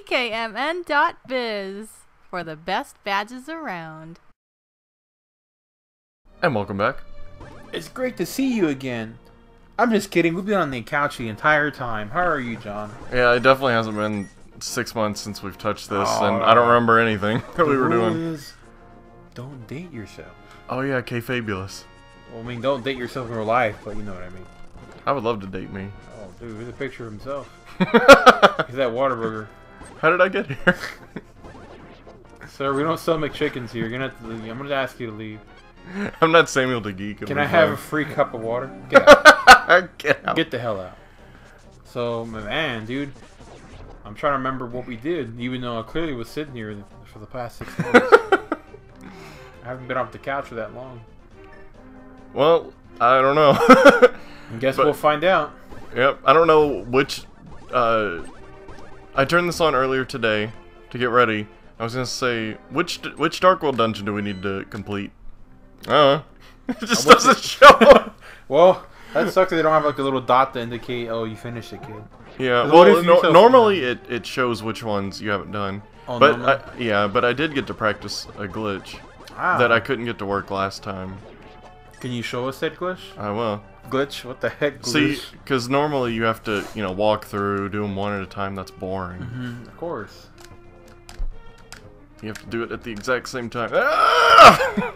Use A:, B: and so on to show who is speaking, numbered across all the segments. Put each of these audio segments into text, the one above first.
A: pkmn.biz for the best badges around.
B: And welcome back.
C: It's great to see you again. I'm just kidding. We've been on the couch the entire time. How are you, John?
B: Yeah, it definitely hasn't been six months since we've touched this,
C: Oh,
B: and I don't remember anything that we were doing.
C: Is, don't date yourself.
B: Oh yeah, K Fabulous.
C: Well, I mean, don't date yourself in real life, but you know what I mean.
B: I would love to date me.
C: Oh, dude, here's a picture of himself. He's that Whataburger.
B: How did I get here?
C: Sir, we don't sell McChickens here. You're gonna have to leave. I'm gonna ask you to leave.
B: I'm not Samuel the Geek.
C: Can I have a free cup of water? Get out.
B: Get out.
C: Get the hell out. So, man, dude, I'm trying to remember what we did, even though I clearly was sitting here for the past six months. I haven't been off the couch for that long.
B: well, I don't know.
C: I guess
B: But-
C: we'll find out.
B: yep, I don't know which. Uh, I turned this on earlier today to get ready. I was gonna say which which Dark World dungeon do we need to complete? Uh, it just doesn't
C: it-
B: show.
C: Well, that sucks that they don't have like a little dot to indicate, oh, you finished it, kid.
B: Yeah, well, no, normally it, it shows which ones you haven't done.
C: Oh,
B: but? I, yeah, but I did get to practice a glitch
C: Ah,
B: that I couldn't get to work last time.
C: Can you show us that glitch?
B: I will.
C: Glitch? What the heck?
B: See, because normally you have to, you know, walk through, do them one at a time. That's boring.
C: Mhm, of course.
B: You have to do it at the exact same time. Ah!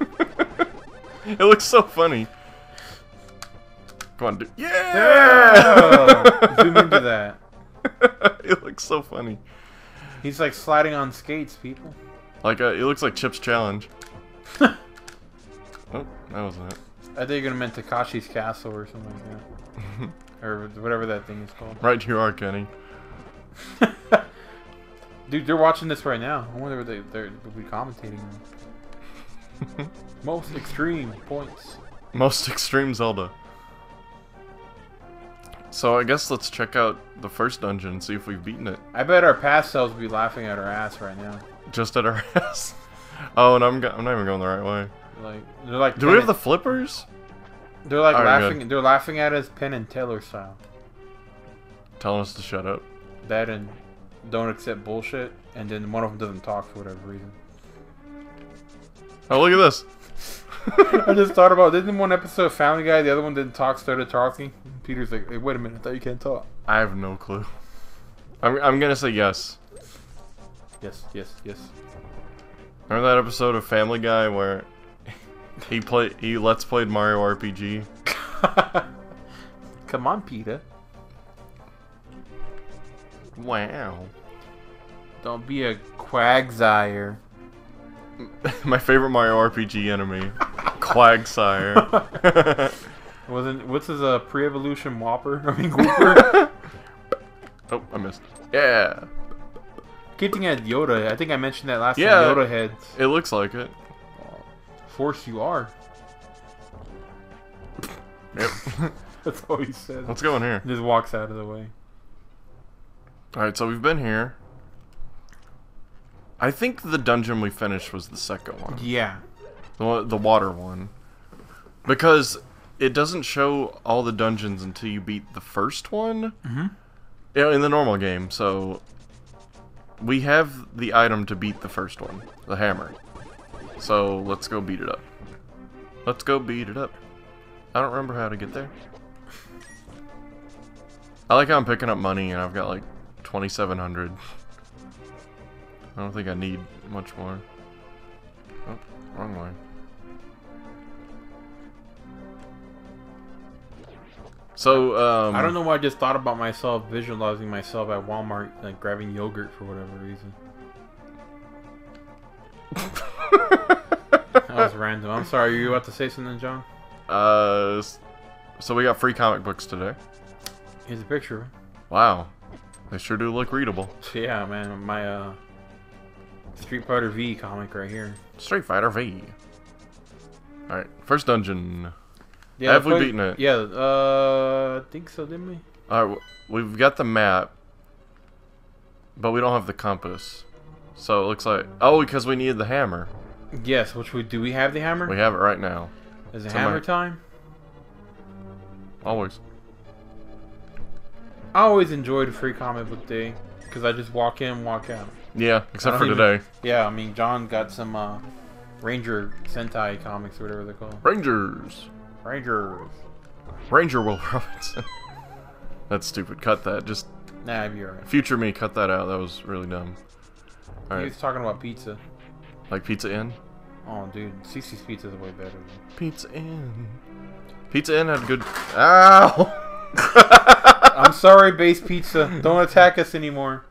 B: it looks so funny. Come on, dude.
C: Yeah!
B: Yeah!
C: Zoom into that.
B: it looks so funny.
C: He's like sliding on skates, people.
B: Like, uh, it looks like Chip's challenge. oh, that wasn't it.
C: I think you're gonna meant Takeshi's Castle or something like that, or whatever that thing is called.
B: Right you are, Kenny.
C: Dude, they're watching this right now. I wonder what they they're they'll be commentating on. Most extreme points.
B: Most extreme Zelda. So I guess let's check out the first dungeon and see if we've beaten it.
C: I bet our past selves would be laughing at our ass right now.
B: Just at our ass. Oh, and I'm, I'm not even going the right way.
C: Like they're like
B: Do we have the flippers?
C: They're like
B: Alright,
C: laughing. They're laughing at us, Penn and Teller style.
B: Telling us to shut up.
C: That and don't accept bullshit. And then one of them doesn't talk for whatever reason.
B: Oh, look at this.
C: I just thought about didn't one episode of Family Guy the other one didn't talk started talking. Peter's like, hey, wait a minute, I thought you can't talk.
B: I have no clue. I'm, I'm gonna say yes.
C: Yes, yes, yes.
B: Remember that episode of Family Guy where he play he let's played Mario RPG?
C: Come on, Peter.
B: Wow.
C: Don't be a quagsire.
B: My favorite Mario RPG enemy, Quagsire.
C: Wasn't what's his uh, pre-evolution Whopper? I mean Wooper.
B: oh, I missed. Yeah,
C: Keep thinking at Yoda. I think I mentioned that last
B: Yeah.
C: time. Yoda heads.
B: it looks like it.
C: Force you are.
B: Yep.
C: That's all he said.
B: Let's go in here.
C: Just walks out of the way.
B: All right, so we've been here. I think the dungeon we finished was the second one.
C: Yeah.
B: The, the water one. Because it doesn't show all the dungeons until you beat the first one.
C: Mm-hmm.
B: Yeah, in the normal game. So we have the item to beat the first one, the hammer. So let's go beat it up. Let's go beat it up. I don't remember how to get there. I like how I'm picking up money and I've got like 2,700. I don't think I need much more. Oh, wrong way. So, um...
C: I don't know why I just thought about myself visualizing myself at Walmart like grabbing yogurt for whatever reason. That was random. I'm sorry. Are you about to say something, John?
B: Uh, so we got free comic books today.
C: Here's a picture.
B: Wow. They sure do look readable.
C: Yeah, man. My uh, Street Fighter V comic right here.
B: Street Fighter V. Alright, first dungeon.
C: Yeah,
B: Have we beaten it?
C: Yeah. Uh, I think so, didn't we?
B: Alright, we've got the map. But we don't have the compass. So it looks like... Oh, because we needed the hammer.
C: Yes. Which we do? We have the hammer.
B: We have it right now.
C: Is it
B: Somebody-
C: hammer time?
B: Always.
C: I always enjoyed a Free Comic Book Day. because I just walk in, walk out.
B: Yeah, except for
C: even-
B: today.
C: Yeah, I mean, John got some uh, Ranger Sentai comics or whatever they're called.
B: Rangers.
C: Rangers.
B: Ranger Will Robinson. That's stupid. Cut that. Just
C: Nah, be alright.
B: future me, cut that out. That was really dumb.
C: He
B: Alright.
C: was talking about pizza.
B: Like Pizza Inn?
C: Oh, dude, Cicis Pizza is way better. Than...
B: Pizza Inn. Pizza Inn had good. Ow!
C: I'm sorry, Base Pizza. Don't attack us anymore.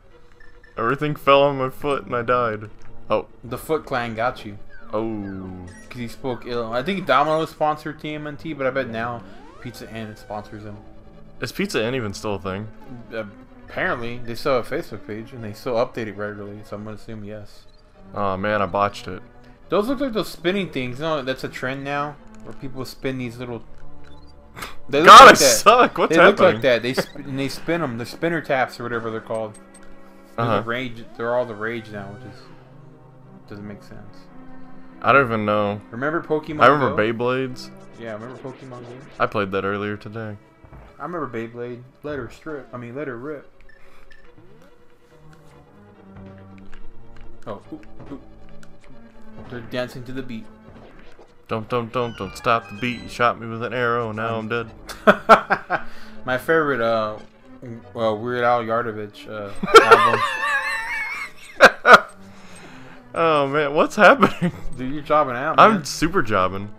B: Everything fell on my foot and I died. Oh.
C: The Foot Clan got you
B: Oh.
C: because he spoke ill. I think Domino's sponsored TMNT, but I bet now Pizza Inn sponsors him.
B: Is Pizza Inn even still a thing?
C: Uh, apparently, they still have a Facebook page and they still update it regularly, so I'm gonna assume yes.
B: Oh man, I botched it.
C: Those look like those spinning things. You know, that's a trend now where people spin these little. They look
B: God, I
C: like that.
B: suck. What's
C: they
B: happening?
C: look like that. They sp- and they spin them. They're spinner taps or whatever they're called. They're
B: Uh-huh.
C: the rage. They're all the rage now, which is doesn't make sense.
B: I don't even know.
C: Remember Pokemon?
B: I remember
C: Go?
B: Beyblades.
C: Yeah, remember Pokemon Go?
B: I played that earlier today.
C: I remember Beyblade. Let her strip. I mean, let her rip. Oh, they're dancing to the beat.
B: Don't, don't, don't, don't stop the beat. You shot me with an arrow, now I'm dead.
C: My favorite, uh, well, Weird Al Yardovich uh, album.
B: Oh man, what's happening?
C: Dude, you're jobbing out, man.
B: I'm super jobbing.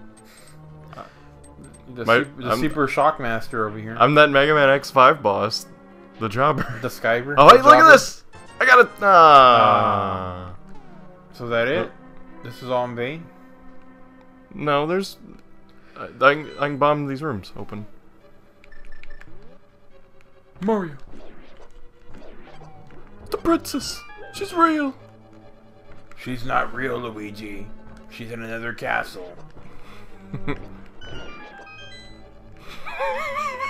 C: the,
B: my-
C: super, the
B: I'm-
C: super Shockmaster over here.
B: I'm that Mega Man X5 boss, the jobber.
C: the Skyber.
B: Oh wait, look at this! I got it. Ah.
C: So is that it? This is all in vain?
B: No, there's. I, I, can, I can bomb these rooms open.
C: Mario.
B: The princess, she's real.
C: She's not real, Luigi. She's in another castle. I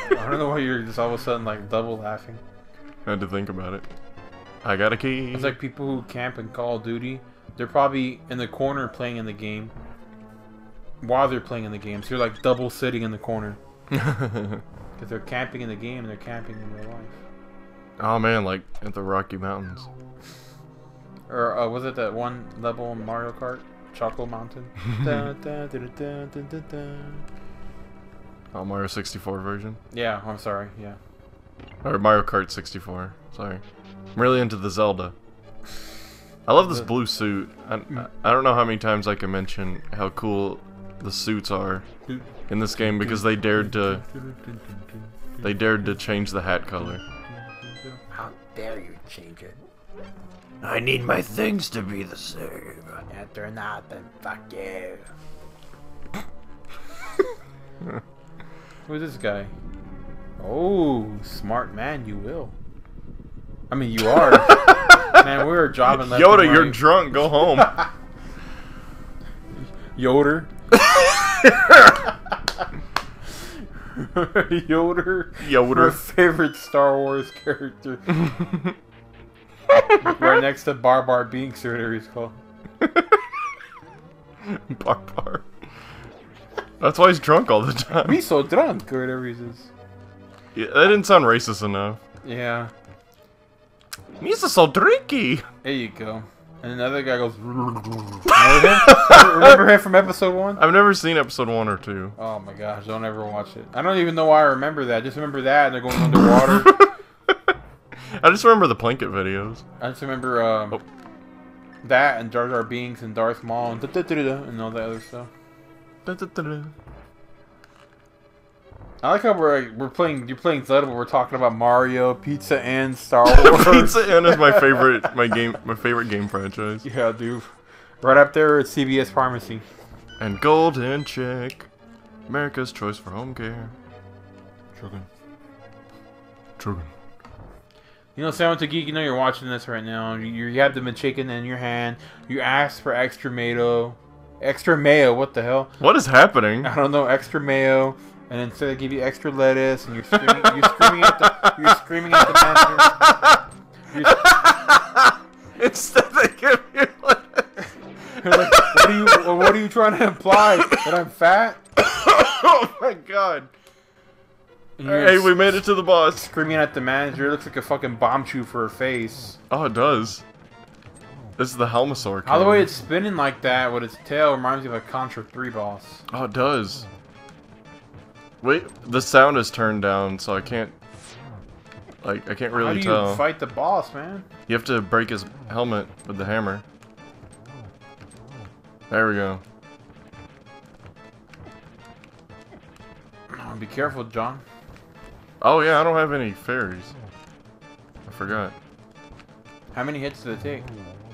C: don't know why you're just all of a sudden like double laughing.
B: I had to think about it. I got a key.
C: It's like people who camp in Call of Duty. They're probably in the corner playing in the game while they're playing in the game. So you're like double sitting in the corner because they're camping in the game and they're camping in real life.
B: oh man, like at the Rocky Mountains.
C: Or uh, was it that one level in Mario Kart, Choco Mountain? Da, da, da.
B: Oh, Mario 64 version.
C: Yeah, I'm sorry. Yeah.
B: Or Mario Kart 64. Sorry. I'm really into the Zelda. I love this blue suit. I, hmm. I, I don't know how many times I can mention how cool the suits are in this game because they dared to they dared to change the hat color.
C: How dare you change it?
B: I need my things to be the same.
C: If they're not, then fuck you. Who's this guy? Oh, smart man, you will. I mean, you are. man, we were driving. left
B: Yoda, you're drunk. Go home.
C: Yoder. Yoder.
B: Yoder.
C: Favorite Star Wars character. right next to Barbar Binks or whatever he's called.
B: bar bar. That's why he's drunk all the time.
C: Me so drunk or whatever he says.
B: Yeah, that didn't sound racist enough.
C: Yeah.
B: He's so drinky.
C: There you go. And another guy goes. Remember him? Remember him from episode one?
B: I've never seen episode one or two.
C: Oh my gosh! Don't ever watch it. I don't even know why I remember that. Just remember that, and they're going underwater.
B: I just remember the Plinkett videos.
C: I just remember um,
B: Oh.
C: that and Jar Jar Binks and Darth Maul and, and all that other stuff. I like how we're we're playing. You're playing Zelda, but we're talking about Mario, Pizza, and Star Wars.
B: Pizza Inn is my favorite my game my favorite game franchise.
C: Yeah, dude. Right up there at CVS Pharmacy.
B: And Golden Chick. America's choice for home care. Chuggin. Chuggin.
C: You know, Sound to Geek, you know you're watching this right now. You, you have the chicken in your hand. You ask for extra mayo. Extra mayo, what the hell?
B: What is happening?
C: I don't know, extra mayo. And then so they give you extra lettuce, and you're screaming, you're screaming at the, you're screaming at the manager. You're,
B: Instead they give you
C: like, what are you, what are you trying to imply? That I'm fat?
B: Oh my god. Hey, we made it to the boss.
C: screaming at the manager. It looks like a fucking bomb chew for her face.
B: Oh, it does. This is the Helmasaur.
C: How the way it's spinning like that with its tail reminds me of a Contra 3 boss.
B: Oh, it does. Wait, the sound is turned down, so I can't. Like, I can't really How
C: do you
B: tell.
C: fight the boss, man?
B: You have to break his helmet with the hammer. There we go.
C: Be careful, John.
B: Oh yeah, I don't have any fairies. I forgot.
C: How many hits did it take?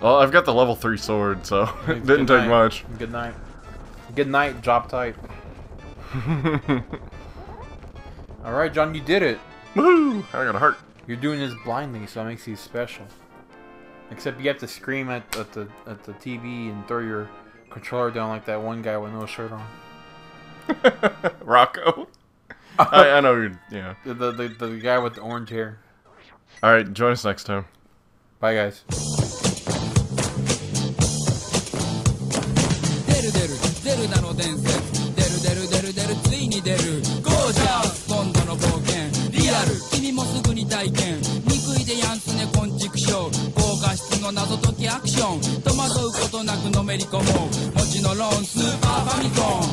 B: Well, I've got the level 3 sword, so it didn't take much.
C: Good night. Good night, job type. Alright, John, you did it.
B: Woo! I got a heart.
C: You're doing this blindly, so it makes you special. Except you have to scream at, at the at the TV and throw your controller down like that one guy with no shirt on.
B: Rocco. I, I know you're. Yeah.
C: The, the, the, the guy with the orange hair.
B: Alright, join us next time.
C: Bye, guys.
D: ション。戸惑うことなくのめり込もう。もちのロンスーパーファミコン。